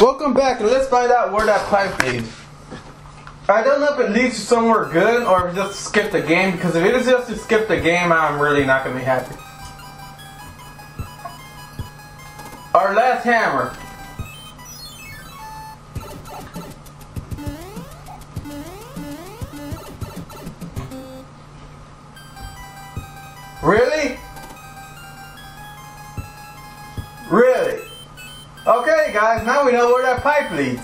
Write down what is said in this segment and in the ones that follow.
Welcome back, and let's find out where that pipe leads. I don't know if it leads to somewhere good or if just skip the game, because if it is just to skip the game, I'm really not going to be happy. Our last hammer. Really? Okay, guys, now we know where that pipe leads.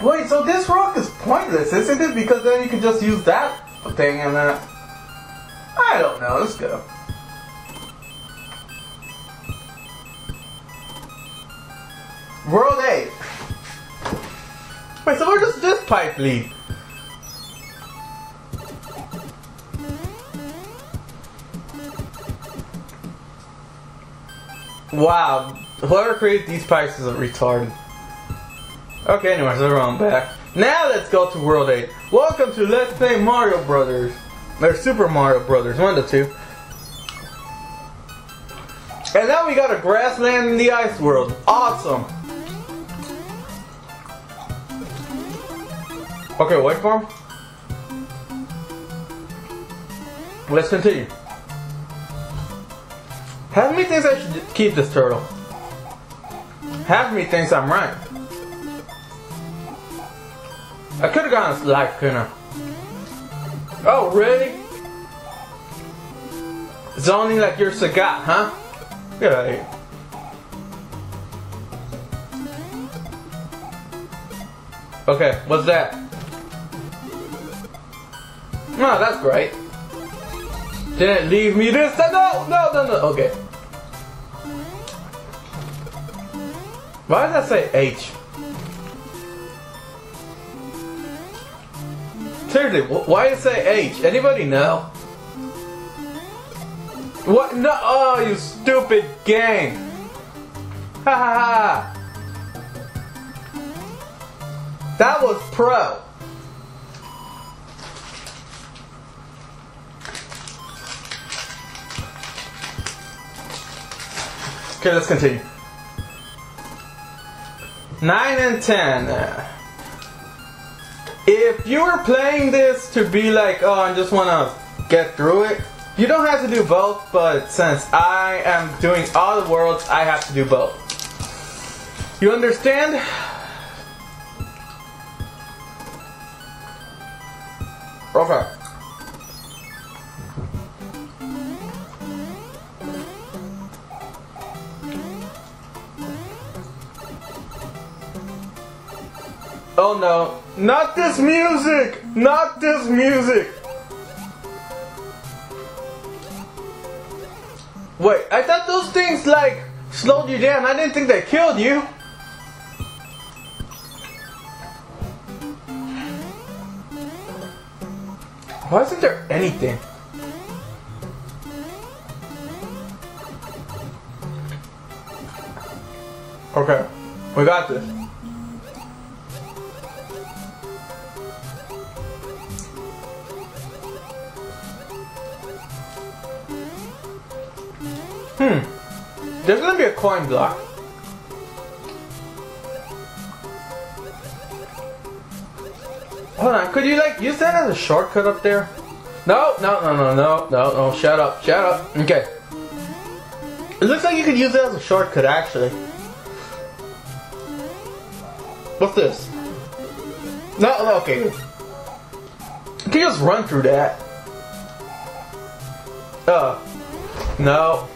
Wait, so this rock is pointless, isn't it? Because then you can just use that thing and then... I don't know, let's go. World 8. Wait, so where does this pipe lead? Wow, whoever created these pipes is a retarded. Okay, anyways, we're back. Now let's go to World 8. Welcome to Let's Play Mario Brothers. Or Super Mario Brothers, one of the two. And now we got a grassland in the ice world. Awesome. Okay, wait for him. Let's continue. Half me thinks I should keep this turtle. Half me thinks I'm right. I could have gone a life, couldn't I? Oh, really? It's only like your Sagat, huh? Get out of here. Okay, what's that? No, that's great. Didn't leave me this time. No, no, no, no. Okay. Why does that say H? Seriously, why does it say H? Anybody know? What? No, oh, you stupid game. Ha ha ha. That was pro. Okay, let's continue. 9 and 10. If you were playing this to be like, oh, I just want to get through it, you don't have to do both, but since I am doing all the worlds, I have to do both. You understand? Okay. Oh no. Not this music! Not this music! Wait, I thought those things like slowed you down. I didn't think they killed you. Why isn't there anything? Okay, we got this. There's gonna be a coin block. Hold on, could you like use that as a shortcut up there? No, no, no, no, no, no, no, shut up, shut up. Okay. It looks like you could use it as a shortcut actually. What's this? No, no, okay. You can just run through that. Uh, no.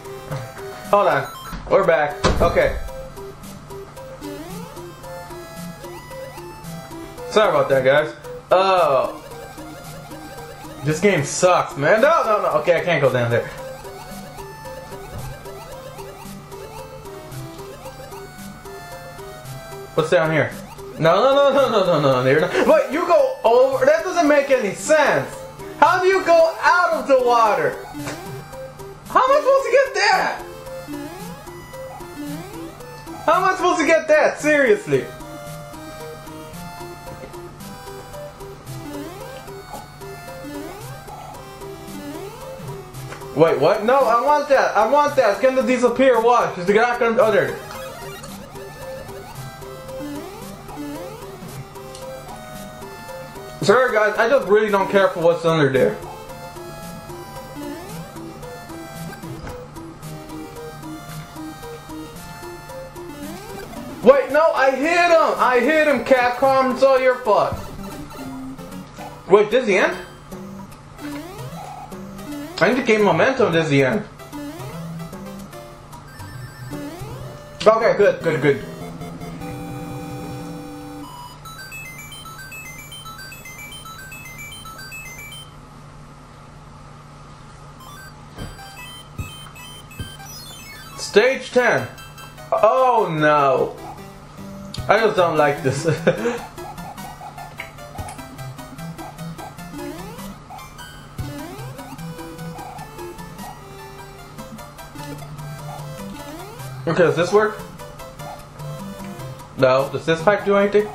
Hold on. We're back. Okay. Sorry about that, guys. Oh. This game sucks, man. No, no, no. Okay, I can't go down there. What's down here? No, no, no, no, no, no, no, no. Not. Wait, you go over? That doesn't make any sense. How do you go out of the water? How am I supposed to get that? How am I supposed to get that? Seriously. Wait, what? No, I want that. I want that. It's gonna disappear. Watch. It's not gonna. There. Sorry, guys. I just really don't care for what's under there. Wait, no, I hit him! I hit him, Capcom. It's all your fault. Wait, this is the end? I need to gain momentum this is the end. Okay, good, good, good. Stage 10. Oh no. I just don't like this. okay, does this work? No. Does this pipe do anything?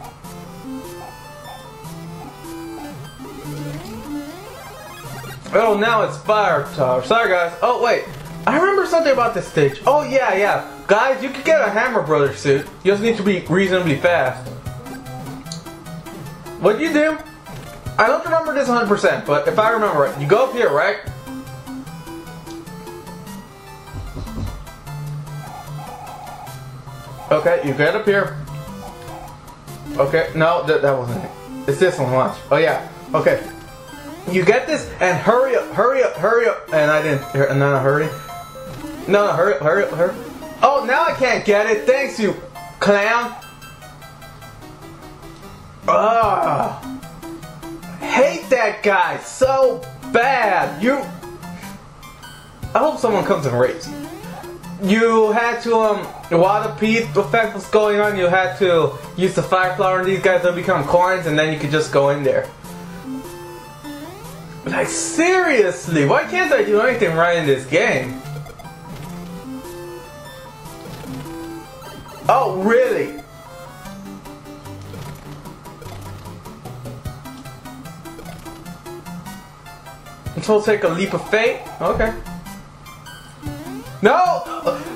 Oh, now it's fire tower. Sorry, guys. Oh, wait. I remember something about this stage. Oh, yeah, yeah. Guys, you could get a Hammer Brothers suit. You just need to be reasonably fast. What do you do? I don't remember this 100%, but if I remember it, you go up here, right? Okay, you get up here. Okay, no, that, that wasn't it. It's this one, watch. Oh, yeah. Okay. You get this, and hurry up, hurry up, hurry up. And I didn't, then I hurry. No, no, hurry up, hurry up, hurry Oh, now I can't get it. Thanks, you clown. Ah, hate that guy so bad. You. I hope someone comes and rapes you. You had to um while the Pete effect was going on, you had to use the fire flower and these guys will become coins, and then you could just go in there. Like seriously, why can't I do anything right in this game? Oh, really? Supposed take a leap of faith? Okay. No!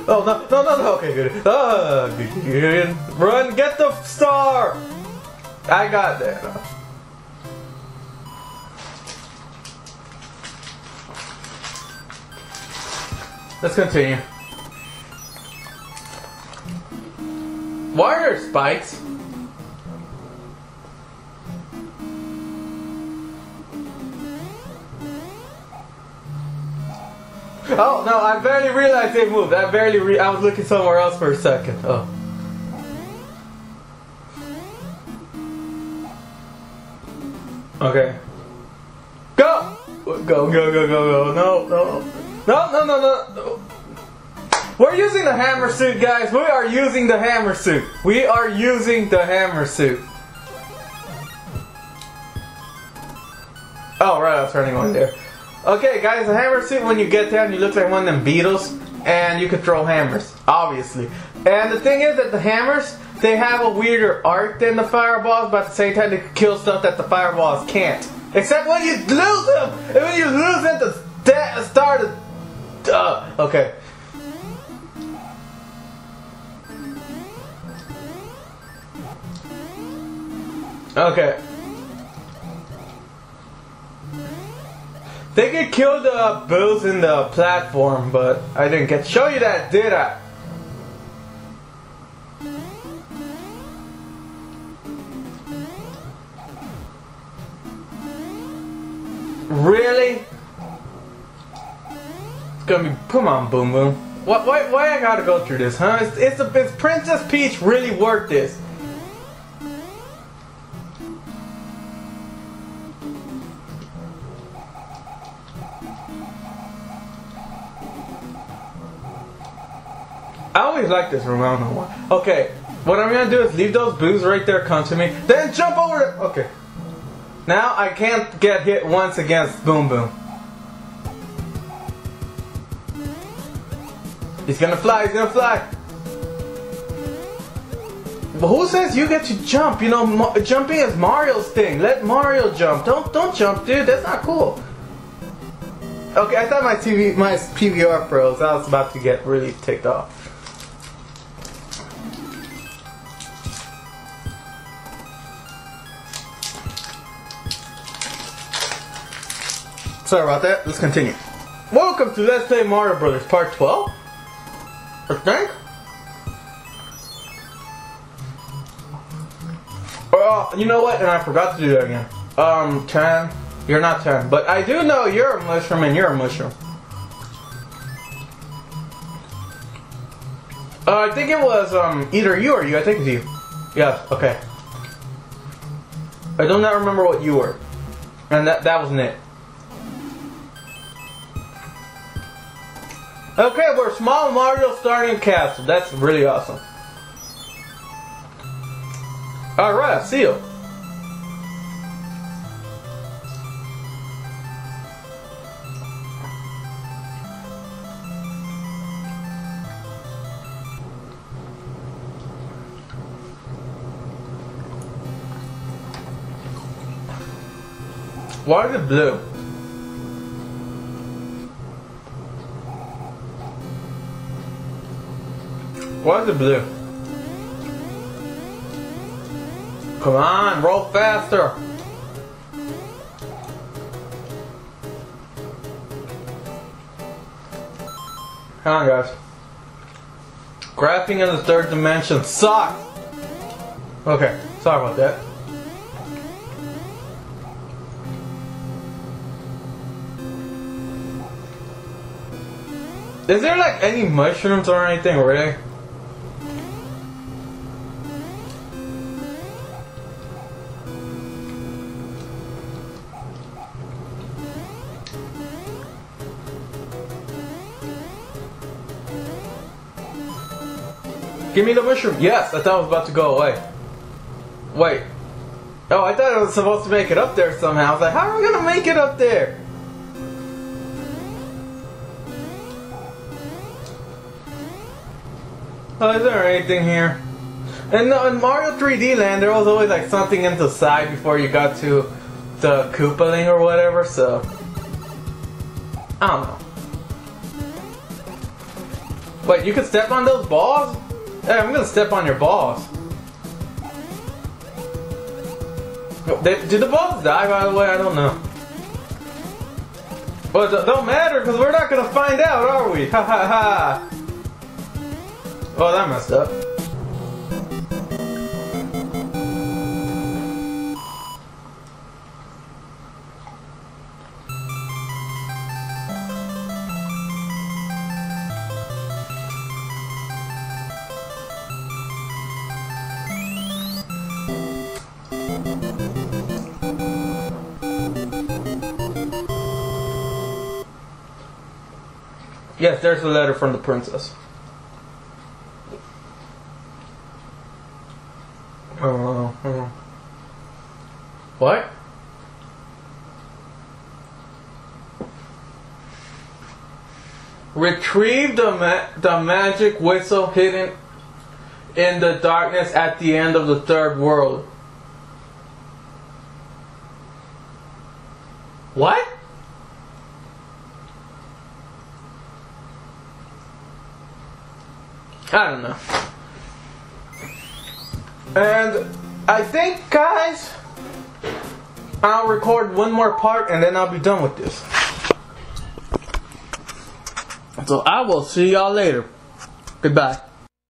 Oh, no, no, no, no. Okay, good. Uh. Run, get the star! I got that. Let's continue. Why are spikes? Oh no! I barely realized they moved. I barely. Re- I was looking somewhere else for a second. Oh. Okay. Go! Go! Go! Go! Go! Go! No! No! No! No! No! No! We're using the hammer suit, guys. We are using the hammer suit. We are using the hammer suit. Oh, right, I was turning on there. Okay, guys, the hammer suit, when you get down, you look like one of them beetles, and you can throw hammers, obviously. And the thing is that the hammers, they have a weirder arc than the fireballs, but at the same time, they can kill stuff that the fireballs can't. Except when you lose them! And when you lose them, the sta- start of... Uh, okay. Okay. They could kill the bills in the platform, but I didn't get to show you that, did I? Really? It's gonna be come on, Boom Boom. What? Why? Why I gotta go through this, huh? It's it's, it's Princess Peach really worth this? Always like this room. I don't know why. Okay, what I'm gonna do is leave those boos right there. Come to me, then jump over it. Okay. Now I can't get hit once against Boom Boom. He's gonna fly. He's gonna fly. But who says you get to jump? You know, jumping is Mario's thing. Let Mario jump. Don't don't jump, dude. That's not cool. Okay, I thought my TV, my PVR froze. I was about to get really ticked off. Sorry about that. Let's continue. Welcome to Let's Play Mario Brothers Part 12. I think. Oh, you know what? And I forgot to do that again. Um, 10. You're not 10. But I do know you're a mushroom and you're a mushroom. Uh, I think it was um either you or you. I think it's you. Yes. Okay. I do not remember what you were, and that that wasn't it. Okay, we're small Mario starting castle. That's really awesome. Alright, see you. Why is it blue? Why is it blue? Come on, roll faster. Come on, guys. Graphing in the third dimension sucks. Okay, sorry about that. Is there like any mushrooms or anything, really? Give me the mushroom. Yes, I thought I was about to go away. Wait. Oh, I thought I was supposed to make it up there somehow. I was like, how are we gonna make it up there? Oh, is there anything here? And no, in Mario 3D Land, there was always like something in the side before you got to the Koopaling or whatever, so... I don't know. Wait, you can step on those balls? Hey, I'm gonna step on your balls. They, did the balls die, by the way? I don't know. But it don't matter, because we're not gonna find out, are we? Ha ha ha! Oh, that messed up. Yes, there's a letter from the princess. Oh, oh, oh. What? Retrieve the ma- the magic whistle hidden in the darkness at the end of the third world. What? I don't know. And I think, guys, I'll record one more part and then I'll be done with this. So I will see y'all later. Goodbye.